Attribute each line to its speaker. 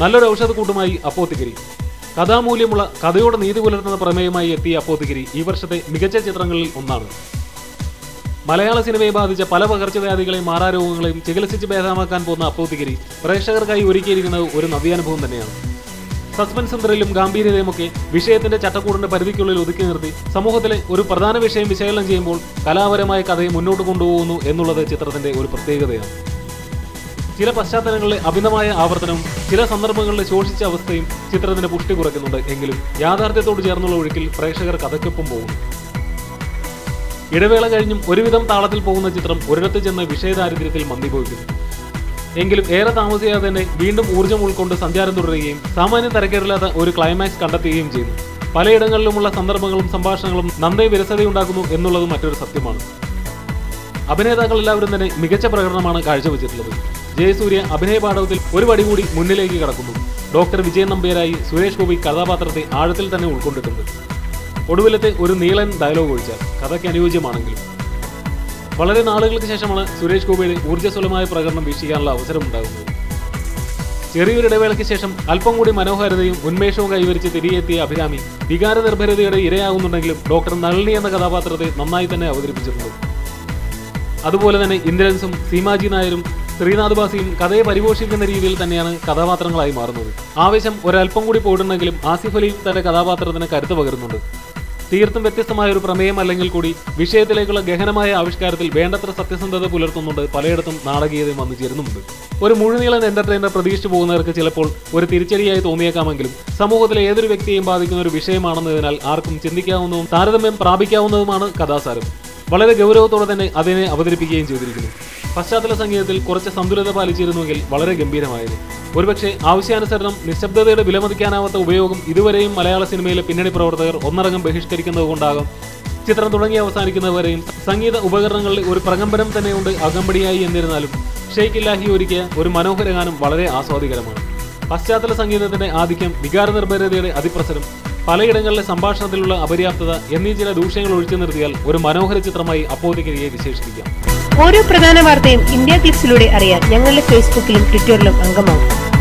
Speaker 1: നല്ലൊരു ഔഷധക്കൂട്ടുമായി അപ്പോത്തിഗിരി. കഥാമൂല്യമുള്ള കഥയോട് നീതി പുലർത്തുന്ന പ്രമേയമായി എത്തിയ അപ്പോത്തിഗിരി ഈ വർഷത്തെ മികച്ച ചിത്രങ്ങളിൽ ഒന്നാണ്. മലയാള സിനിമയെ ബാധിച്ച പല പകർച്ചവ്യാധികളെയും മാറാരോഗങ്ങളെയും ചികിത്സിച്ച് ഭേദമാക്കാൻ പോകുന്ന അപ്പോത്തിഗിരി പ്രേക്ഷകർക്കായി ഒരുക്കിയിരിക്കുന്നത് ഒരു നവ്യാനുഭവം തന്നെയാണ്. സസ്പെൻസും ത്രില്ലും ഗാംഭീര്യതയുമൊക്കെ വിഷയത്തിന്റെ ചട്ടക്കൂടിന്റെ പരിധിക്കുള്ളിൽ ഒതുക്കി നിർത്തി സമൂഹത്തിലെ ഒരു പ്രധാന വിഷയം വിശകലനം ചെയ്യുമ്പോൾ കലാപരമായ കഥയെ മുന്നോട്ട് കൊണ്ടുപോകുന്നു എന്നുള്ളത് ചിത്രത്തിന്റെ ഒരു പ്രത്യേകതയാണ്. ചില പശ്ചാത്തലങ്ങളിലെ അഭിനമായ ആവർത്തനവും ചില സന്ദർഭങ്ങളിലെ ശോഷിച്ച അവസ്ഥയും ചിത്രത്തിന്റെ പുഷ്ടി കുറയ്ക്കുന്നുണ്ട്. എങ്കിലും യാഥാർത്ഥ്യത്തോട് ചേർന്നുള്ള ഒഴുക്കിൽ പ്രേക്ഷകർ കഥയ്ക്കൊപ്പം പോകും. ഇടവേള കഴിഞ്ഞും ഒരുവിധം താളത്തിൽ പോകുന്ന ചിത്രം ഒരിടത്ത് ചെന്ന് വിഷയദാരിദ്ര്യത്തിൽ മന്ദിഭവിക്കുന്നു എങ്കിലും ഏറെ താമസിയാതെ തന്നെ വീണ്ടും ഊർജം ഉൾക്കൊണ്ട് സഞ്ചാരം തുടരുകയും സാമാന്യം തരക്കേടില്ലാത്ത ഒരു ക്ലൈമാക്സ് കണ്ടെത്തുകയും ചെയ്യുന്നു പലയിടങ്ങളിലുമുള്ള സന്ദർഭങ്ങളും സംഭാഷണങ്ങളും നന്നേ വിരസതയുണ്ടാക്കുന്നു എന്നുള്ളത് മറ്റൊരു സത്യമാണ്. അഭിനേതാക്കൾ എല്ലാവരും തന്നെ മികച്ച പ്രകടനമാണ് കാഴ്ചവെച്ചിട്ടുള്ളത്. ജയസൂര്യ അഭിനയ പാഠവത്തിൽ ഒരു പടി കൂടി മുന്നിലേക്ക് കടക്കുന്നു. ഡോക്ടർ വിജയൻ നമ്പ്യാരായി സുരേഷ് ഗോപി കഥാപാത്രത്തെ ആഴത്തിൽ തന്നെ ഉൾക്കൊണ്ടിട്ടുണ്ട്. ഒടുവിലത്തെ ഒരു നീളൻ ഡയലോഗ് ഒഴിച്ചാൽ കഥയ്ക്ക് അനുയോജ്യമാണെങ്കിലും. വളരെ നാളുകൾക്ക് ശേഷമാണ് സുരേഷ് ഗോപിയുടെ ഊർജസ്വലമായ പ്രകടനം വീക്ഷിക്കാനുള്ള അവസരമുണ്ടാകുന്നത്. ചെറിയൊരു ഇടവേളയ്ക്ക് ശേഷം അല്പം കൂടി മനോഹാരിതയും ഉന്മേഷവും കൈവരിച്ച് തിരികെത്തിയ അഭിരാമി വികാര നിർഭരതയുടെ ഇരയാകുന്നുണ്ടെങ്കിലും ഡോക്ടർ നളിനി എന്ന കഥാപാത്രത്തെ നന്നായി തന്നെ അവതരിപ്പിച്ചിട്ടുണ്ട്. അതുപോലെ തന്നെ ഇന്ദ്രൻസും സീമാജി നായരും ശ്രീനാഥ് ബാസിയും കഥയെ പരിപോഷിക്കുന്ന രീതിയിൽ തന്നെയാണ് കഥാപാത്രങ്ങളായി മാറുന്നത്. ആവേശം ഒരല്പം കൂടി പോയിട്ടുണ്ടെങ്കിലും ആസിഫ് അലി തന്റെ കഥാപാത്രത്തിന് കരുത്ത് പകരുന്നുണ്ട്. തീർത്തും വ്യത്യസ്തമായ ഒരു പ്രമേയം അല്ലെങ്കിൽ കൂടി വിഷയത്തിലേക്കുള്ള ഗഹനമായ ആവിഷ്കാരത്തിൽ വേണ്ടത്ര സത്യസന്ധത പുലർത്തുന്നുണ്ട് പലയിടത്തും നാടകീയതയും വന്നു ചേരുന്നുണ്ട് ഒരു മുഴുനീളൻ എന്റർടൈനർ പ്രതീക്ഷിച്ചു പോകുന്നവർക്ക് ചിലപ്പോൾ ഒരു തിരിച്ചടിയായി തോന്നിയേക്കാമെങ്കിലും സമൂഹത്തിലെ ഏതൊരു വ്യക്തിയെയും ബാധിക്കുന്ന ഒരു വിഷയമാണെന്നതിനാൽ ആർക്കും ചിന്തിക്കാവുന്നതും താരതമ്യം പ്രാപിക്കാവുന്നതുമാണ് കഥാസാരം. വളരെ ഗൗരവത്തോടെ തന്നെ അതിനെ അവതരിപ്പിക്കുകയും ചെയ്തിരിക്കുന്നു. പശ്ചാത്തല സംഗീതത്തിൽ കുറച്ച് സന്തുലത പാലിച്ചിരുന്നുവെങ്കിൽ വളരെ ഗംഭീരമായിരുന്നു. ഒരുപക്ഷെ ആവശ്യാനുസരണം നിശബ്ദതയുടെ വിലമതിക്കാനാവാത്ത ഉപയോഗം ഇതുവരെയും മലയാള സിനിമയിലെ പിന്നണി പ്രവർത്തകർ ഒന്നടങ്കം ബഹിഷ്കരിക്കുന്നത് കൊണ്ടാകാം. ചിത്രം തുടങ്ങി അവസാനിക്കുന്നവരെയും സംഗീത ഉപകരണങ്ങളിൽ ഒരു പ്രകമ്പനം തന്നെയുണ്ട് അകമ്പടിയായി എന്നിരുന്നാലും ഷെയ്ഖ് ഇല്ലാഹി ഒരുക്കിയ ഒരു മനോഹര ഗാനം വളരെ ആസ്വാദികരമാണ്. പശ്ചാത്തല സംഗീതത്തിന്റെ ആധിക്യം വികാരനിർഭരതയുടെ അതിപ്രസരം പലയിടങ്ങളിലെ സംഭാഷണത്തിലുള്ള അപര്യാപ്തത എന്നീ ചില ദൂഷ്യങ്ങൾ ഒഴിച്ചു നിർത്തിയാൽ ഒരു മനോഹര ചിത്രമായി അപ്പോതിക്കരിയെ വിശേഷിപ്പിക്കാം.
Speaker 2: ഓരോ പ്രധാന വാർത്തയും ഇന്ത്യ ക്ലിക്സിലൂടെ അറിയാൻ ഞങ്ങളുടെ ഫേസ്ബുക്കിലും ട്വിറ്ററിലും അംഗമാകും